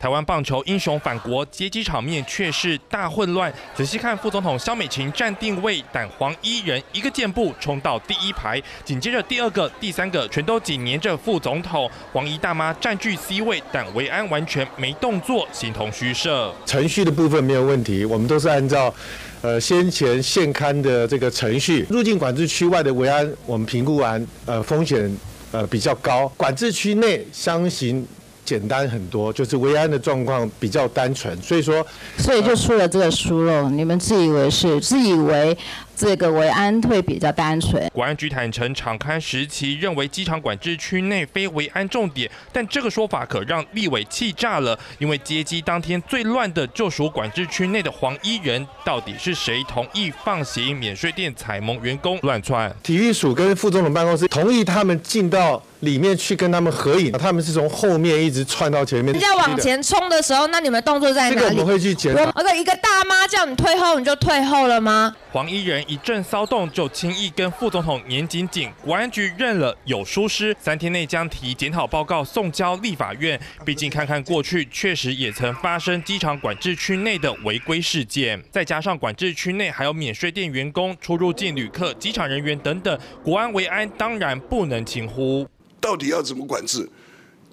台湾棒球英雄返国，接机场面却是大混乱。仔细看，副总统萧美琴站定位，但黄衣人一个箭步冲到第一排，紧接着第二个、第三个全都紧黏着副总统。黄衣大妈占据 C 位，但维安完全没动作，形同虚设。程序的部分没有问题，我们都是按照呃先前现刊的这个程序。入境管制区外的维安，我们评估完，呃风险呃比较高；管制区内相形。简单很多，就是维安的状况比较单纯，所以说，所以就出了这个疏漏。你们自以为是，自以为。这个维安会比较单纯。国安局坦承，场刊时期认为机场管制区内非维安重点，但这个说法可让立委气炸了。因为接机当天最乱的就属管制区内的黄衣人，到底是谁同意放行免税店采蒙员工乱窜？体育署跟副总统办公室同意他们进到里面去跟他们合影，他们是从后面一直窜到前面。人家往前冲的时候，那你们动作在哪里？这个我们会去检。而且一个大妈叫你退后，你就退后了吗？黄衣人。一阵骚动就轻易跟副总统年紧紧，国安局认了有疏失，三天内将提检讨报告送交立法院。毕竟看看过去，确实也曾发生机场管制区内的违规事件，再加上管制区内还有免税店员工、出入境旅客、机场人员等等，国安维安当然不能轻忽。到底要怎么管制？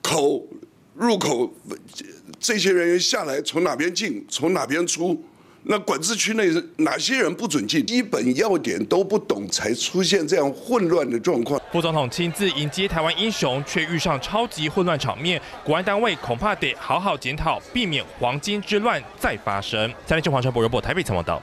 口入口这些人员下来从哪边进，从哪边出？那管制区内哪些人不准进？基本要点都不懂，才出现这样混乱的状况。副总统亲自迎接台湾英雄，却遇上超级混乱场面，国安单位恐怕得好好检讨，避免黄金之乱再发生。三立新华社播报台北采访到。